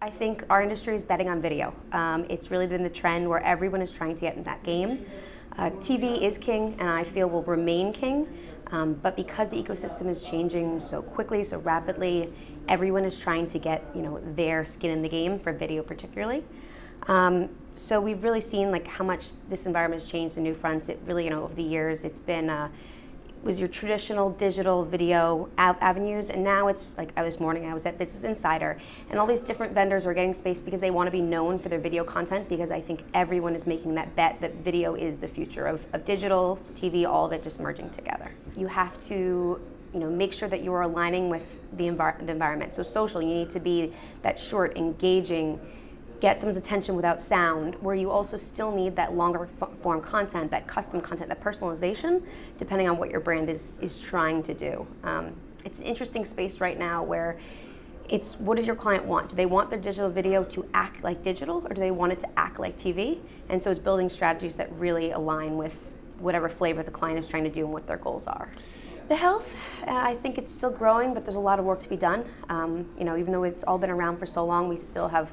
I think our industry is betting on video. Um, it's really been the trend where everyone is trying to get in that game. Uh, TV is king, and I feel will remain king. Um, but because the ecosystem is changing so quickly, so rapidly, everyone is trying to get you know their skin in the game for video, particularly. Um, so we've really seen like how much this environment has changed in Newfronts. It really you know over the years, it's been. Uh, was your traditional digital video av avenues, and now it's like this morning I was at Business Insider, and all these different vendors are getting space because they want to be known for their video content. Because I think everyone is making that bet that video is the future of, of digital, TV, all of it just merging together. You have to you know, make sure that you are aligning with the, envir the environment. So social, you need to be that short, engaging get someone's attention without sound, where you also still need that longer form content, that custom content, that personalization, depending on what your brand is, is trying to do. Um, it's an interesting space right now where it's what does your client want? Do they want their digital video to act like digital or do they want it to act like TV? And so it's building strategies that really align with whatever flavor the client is trying to do and what their goals are. The health, uh, I think it's still growing, but there's a lot of work to be done. Um, you know, even though it's all been around for so long, we still have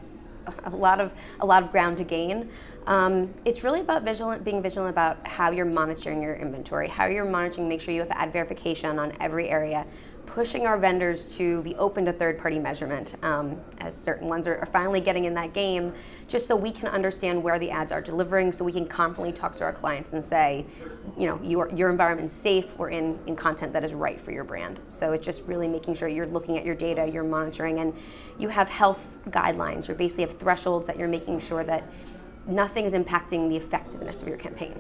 a lot of a lot of ground to gain. Um, it's really about vigilant, being vigilant about how you're monitoring your inventory, how you're monitoring, make sure you have ad verification on every area, pushing our vendors to be open to third-party measurement, um, as certain ones are, are, finally getting in that game, just so we can understand where the ads are delivering, so we can confidently talk to our clients and say, you know, your, your environment's safe, we're in, in content that is right for your brand. So it's just really making sure you're looking at your data, you're monitoring, and you have health guidelines, you basically have thresholds that you're making sure that nothing is impacting the effectiveness of your campaign.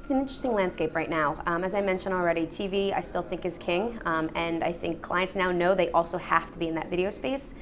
It's an interesting landscape right now. Um, as I mentioned already, TV I still think is king, um, and I think clients now know they also have to be in that video space.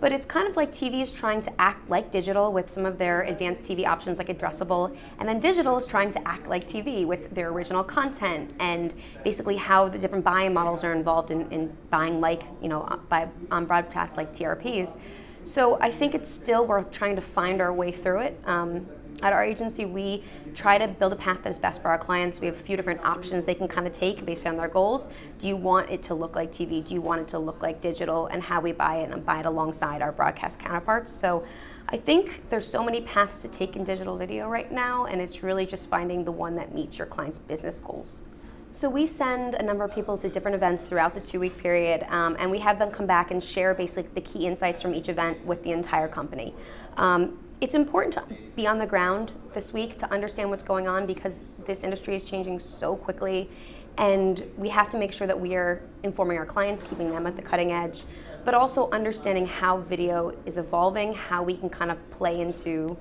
But it's kind of like TV is trying to act like digital with some of their advanced TV options like addressable, and then digital is trying to act like TV with their original content and basically how the different buying models are involved in, in buying like, you know, by, on broadcast like TRPs. So I think it's still, we're trying to find our way through it. Um, at our agency, we try to build a path that is best for our clients. We have a few different options they can kind of take based on their goals. Do you want it to look like TV? Do you want it to look like digital? And how we buy it and buy it alongside our broadcast counterparts. So I think there's so many paths to take in digital video right now, and it's really just finding the one that meets your client's business goals. So we send a number of people to different events throughout the two-week period, um, and we have them come back and share basically the key insights from each event with the entire company. Um, it's important to be on the ground this week to understand what's going on because this industry is changing so quickly and we have to make sure that we are informing our clients, keeping them at the cutting edge, but also understanding how video is evolving, how we can kind of play into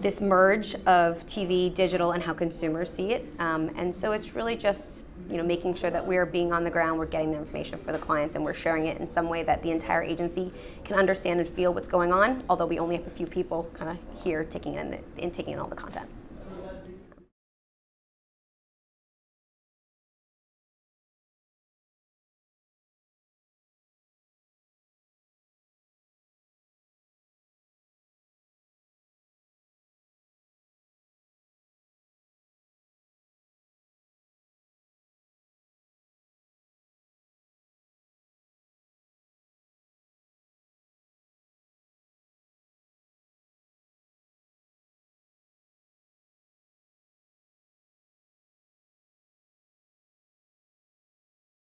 this merge of TV, digital, and how consumers see it. Um, and so it's really just you know making sure that we're being on the ground, we're getting the information for the clients, and we're sharing it in some way that the entire agency can understand and feel what's going on. Although we only have a few people kind of here taking in, the, in taking in all the content.